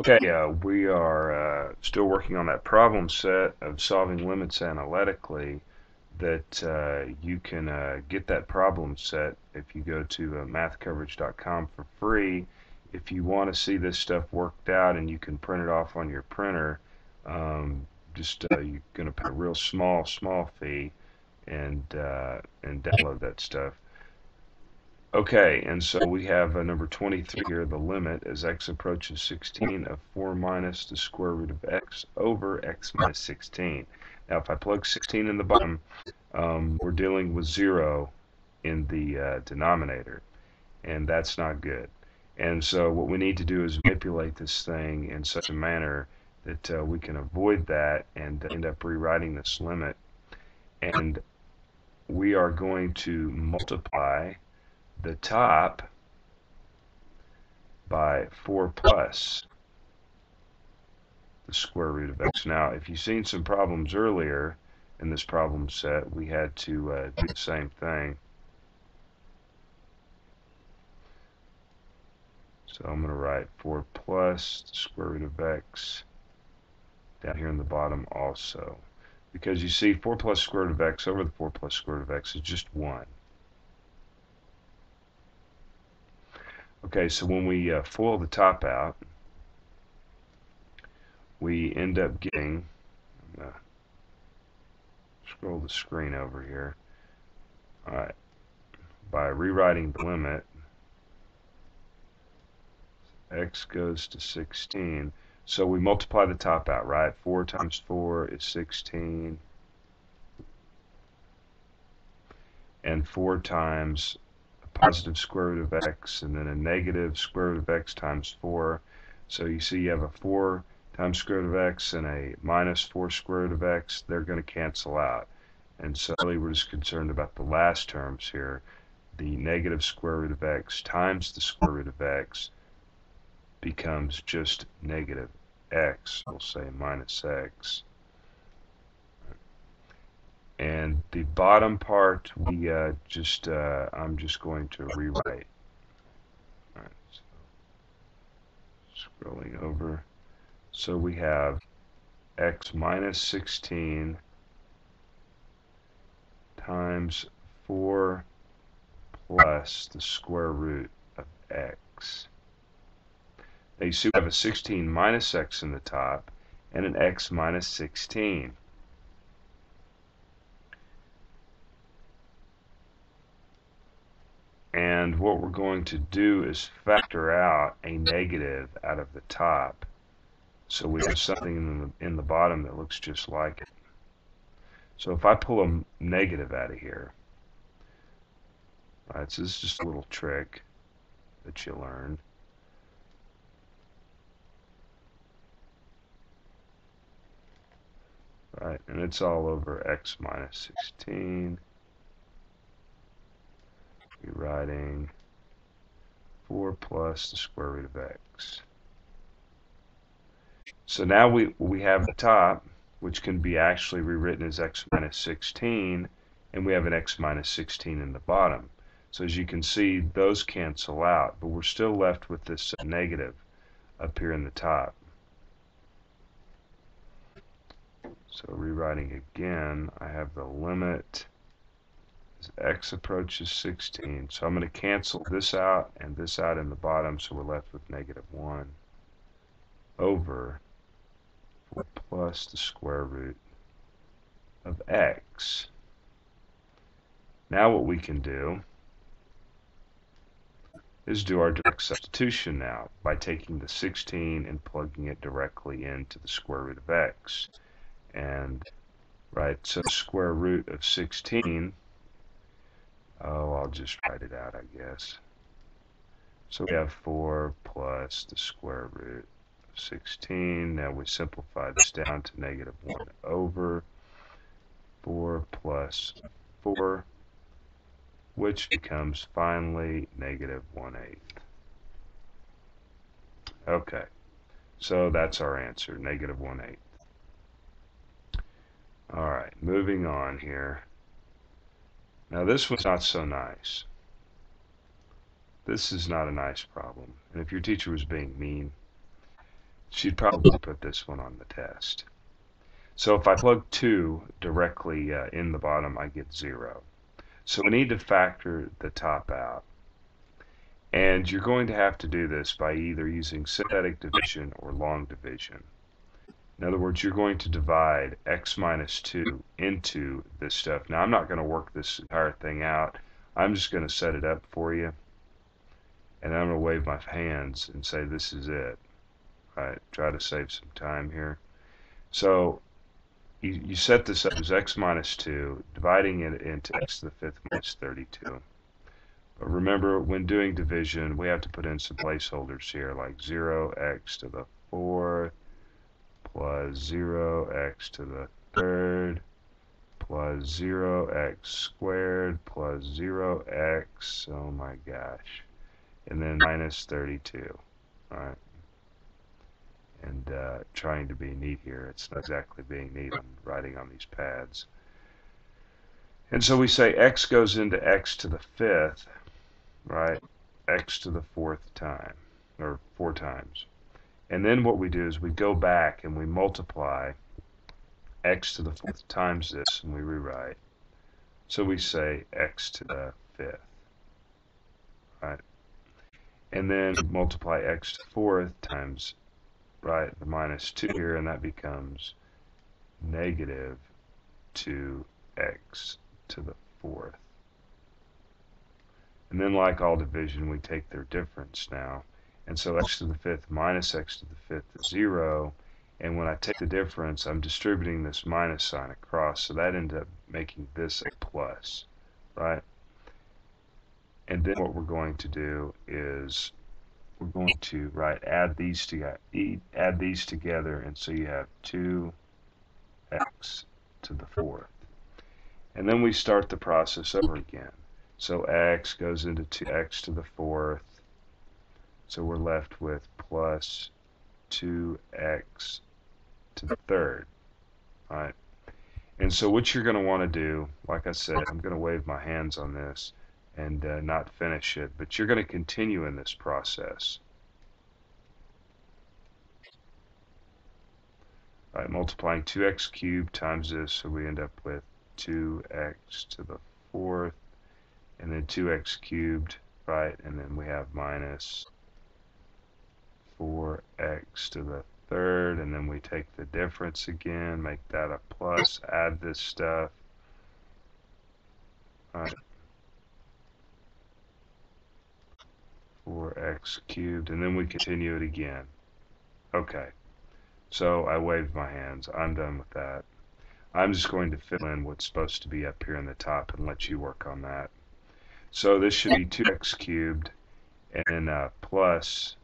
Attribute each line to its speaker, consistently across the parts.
Speaker 1: Okay, uh, we are uh, still working on that problem set of solving limits analytically that uh, you can uh, get that problem set if you go to uh, mathcoverage.com for free. If you want to see this stuff worked out and you can print it off on your printer, um, just uh, you're going to pay a real small, small fee and and download that stuff. Okay, and so we have uh, number 23 here, the limit as x approaches 16 of 4 minus the square root of x over x minus 16. Now if I plug 16 in the bottom, um, we're dealing with 0 in the uh, denominator, and that's not good. And so what we need to do is manipulate this thing in such a manner that uh, we can avoid that and end up rewriting this limit. And we are going to multiply the top by 4 plus the square root of x. Now, if you've seen some problems earlier in this problem set, we had to uh, do the same thing. So I'm going to write 4 plus the square root of x down here in the bottom also. Because you see 4 plus square root of x over the 4 plus square root of x is just 1. Okay, so when we uh, foil the top out, we end up getting, uh, scroll the screen over here, alright, by rewriting the limit, x goes to 16, so we multiply the top out, right? 4 times 4 is 16, and 4 times positive square root of x and then a negative square root of x times 4. So you see you have a 4 times square root of x and a minus 4 square root of x. They're going to cancel out. And so really we're just concerned about the last terms here. The negative square root of x times the square root of x becomes just negative x. We'll say minus x and the bottom part we uh, just uh, I'm just going to rewrite. Right, so scrolling over. So we have x minus 16 times 4 plus the square root of x. Now you see we have a 16 minus x in the top and an x minus 16 And what we're going to do is factor out a negative out of the top. So we have something in the, in the bottom that looks just like it. So if I pull a negative out of here, right, so this is just a little trick that you learn. Right, and it's all over x minus 16 rewriting 4 plus the square root of x. So now we, we have the top, which can be actually rewritten as x minus 16, and we have an x minus 16 in the bottom. So as you can see, those cancel out, but we're still left with this negative up here in the top. So rewriting again, I have the limit x approaches 16. So I'm going to cancel this out and this out in the bottom, so we're left with negative 1 over 4 plus the square root of x. Now what we can do is do our direct substitution now by taking the 16 and plugging it directly into the square root of x. And, right, so square root of 16 Oh, I'll just write it out, I guess. So we have 4 plus the square root of 16. Now we simplify this down to negative 1 over 4 plus 4, which becomes finally negative 1 eighth. Okay, so that's our answer, negative 1 eighth. All right, moving on here. Now this was not so nice. This is not a nice problem. And if your teacher was being mean, she'd probably put this one on the test. So if I plug 2 directly uh, in the bottom, I get 0. So we need to factor the top out. And you're going to have to do this by either using synthetic division or long division. In other words, you're going to divide x minus 2 into this stuff. Now, I'm not going to work this entire thing out. I'm just going to set it up for you. And I'm going to wave my hands and say this is it. Right, try to save some time here. So you, you set this up as x minus 2, dividing it into x to the fifth minus 32. But remember, when doing division, we have to put in some placeholders here, like 0x to the fourth plus 0x to the third plus 0x squared plus 0x, oh my gosh, and then minus 32. All right and uh, trying to be neat here. It's not exactly being neat. I'm writing on these pads. And so we say x goes into x to the fifth, right? x to the fourth time, or four times. And then what we do is we go back and we multiply x to the fourth times this, and we rewrite. So we say x to the fifth, right? And then multiply x to the fourth times right, the minus 2 here, and that becomes negative 2x to the fourth. And then like all division, we take their difference now. And so x to the fifth minus x to the fifth is 0. And when I take the difference, I'm distributing this minus sign across. So that ends up making this a plus, right? And then what we're going to do is we're going to right add these together add these together and so you have 2x to the fourth and then we start the process over again so x goes into 2x to the fourth so we're left with plus 2x to the third all right and so what you're going to want to do like I said I'm going to wave my hands on this and uh, not finish it. But you're going to continue in this process. All right, multiplying 2x cubed times this, so we end up with 2x to the fourth, and then 2x cubed, right, and then we have minus 4x to the third, and then we take the difference again, make that a plus, add this stuff. Right. 4x cubed, and then we continue it again. Okay, so I waved my hands. I'm done with that. I'm just going to fill in what's supposed to be up here in the top and let you work on that. So this should be 2x cubed and uh, plus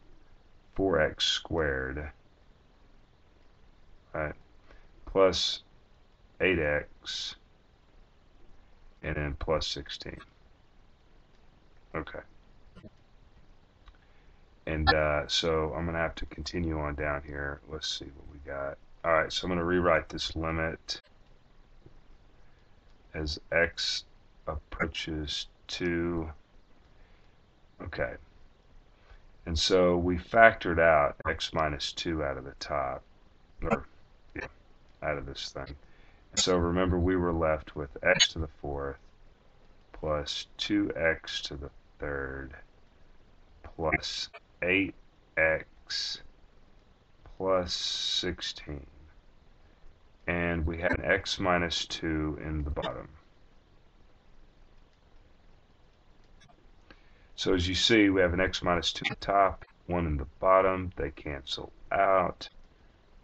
Speaker 1: 4x squared, right, plus 8x, and then plus 16. Okay. And uh, so I'm going to have to continue on down here. Let's see what we got. All right, so I'm going to rewrite this limit as x approaches 2. Okay. And so we factored out x minus 2 out of the top, or yeah, out of this thing. So remember we were left with x to the fourth plus 2x to the third plus 8x plus 16. And we had an x minus 2 in the bottom. So as you see, we have an x minus 2 at the top, 1 in the bottom. They cancel out.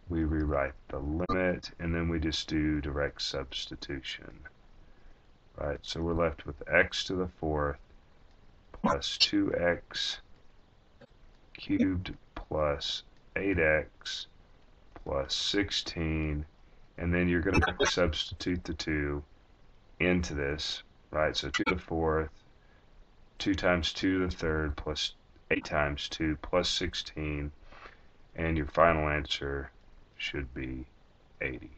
Speaker 1: We rewrite the limit, and then we just do direct substitution. Right, so we're left with x to the fourth plus 2x cubed plus 8x plus 16 and then you're going to substitute the 2 into this right so 2 to the fourth 2 times 2 to the third plus 8 times 2 plus 16 and your final answer should be 80